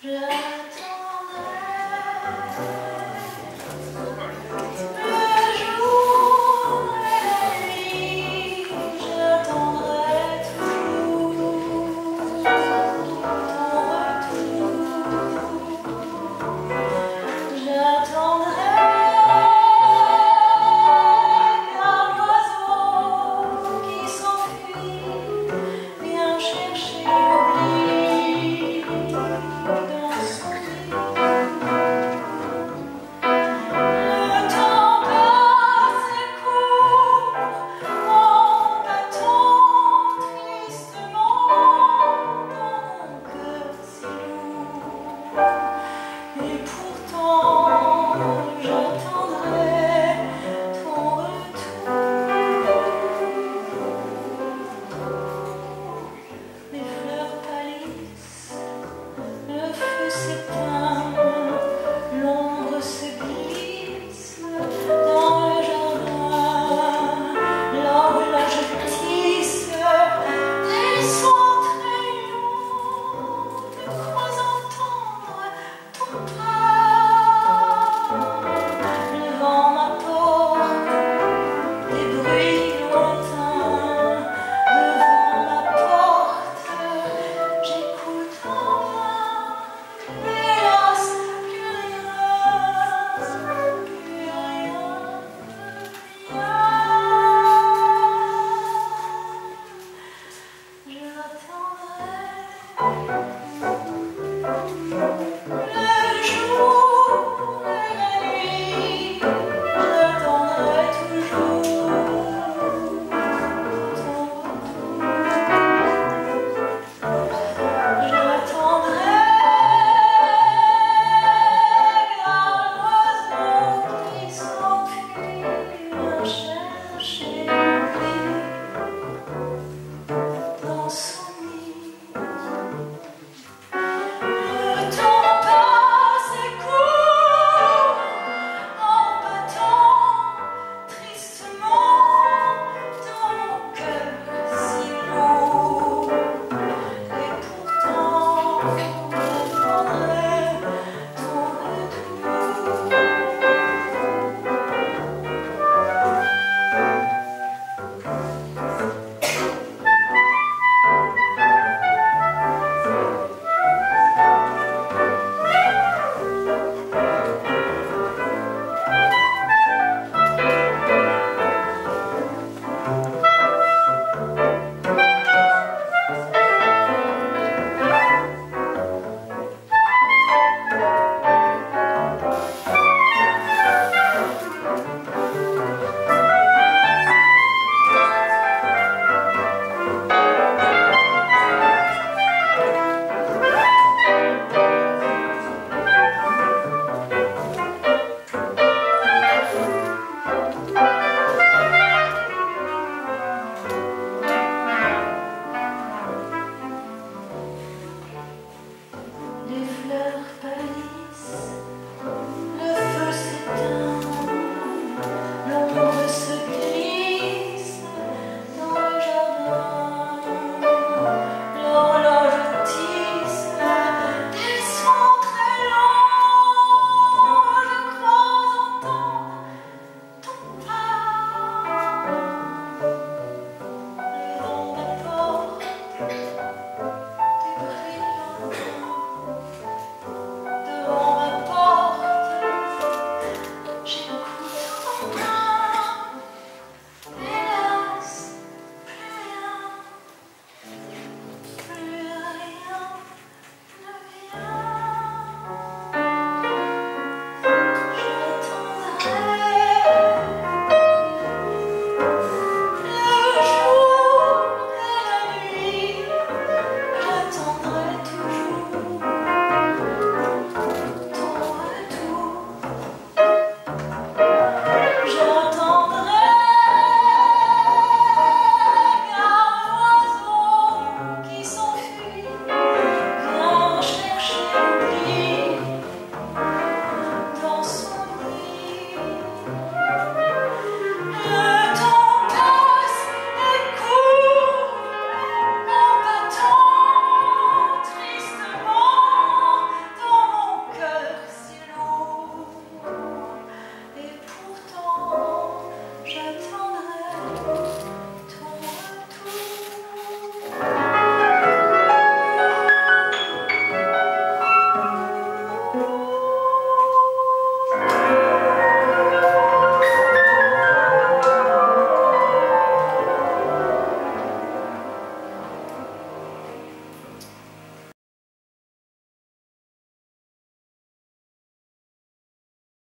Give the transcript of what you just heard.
J'attendrai